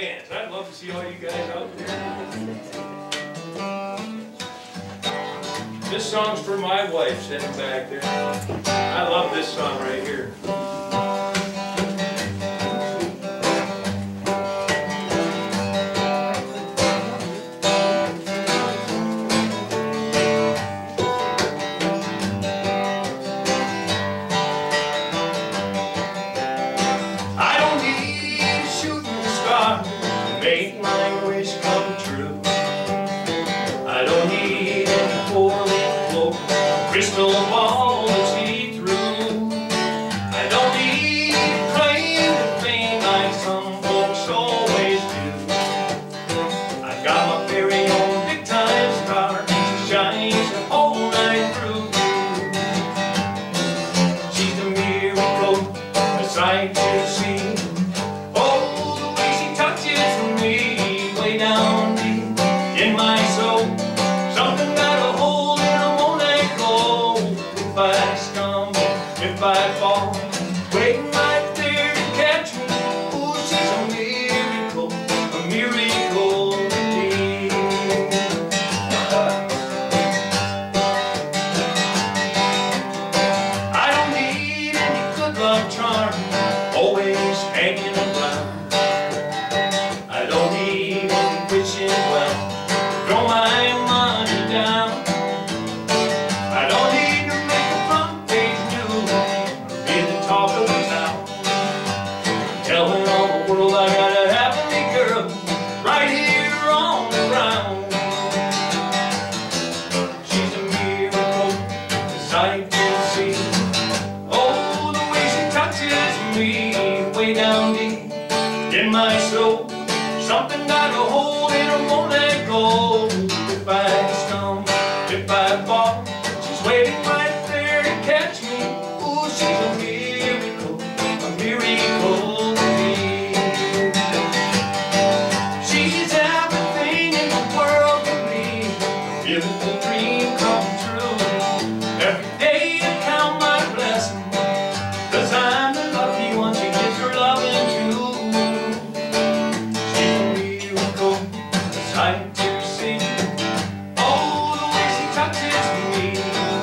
dance. I'd love to see all you guys out there. This song's for my wife sitting back there. I love this song right here. Make my wish come true. I don't need any four-leaf crystal fall, waiting right there to catch me. Oh, she's a miracle, a miracle indeed. I don't need any good luck charm, always hanging around. I don't need any wishing well, throw my money down. Way down deep in my soul. Something got a hold and I won't let go. If I stumble, if I fall, she's waiting right there to catch me. Oh, she's a sight to see. Oh, the way she touches me,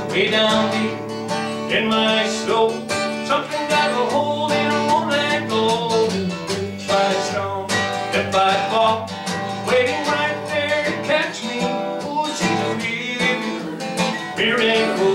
way down deep in my soul. Something got a hold and won't let go. If I stumble, if I fall, waiting right there to catch me. Oh, she's a miracle, miracle